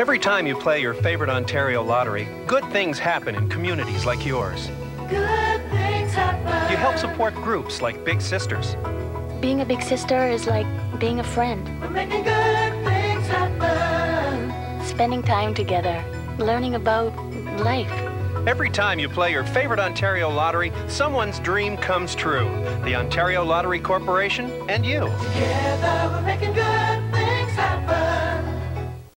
Every time you play your favorite Ontario lottery, good things happen in communities like yours. Good things happen. You help support groups like Big Sisters. Being a big sister is like being a friend. We're making good things happen. Spending time together, learning about life. Every time you play your favorite Ontario lottery, someone's dream comes true. The Ontario Lottery Corporation and you. Together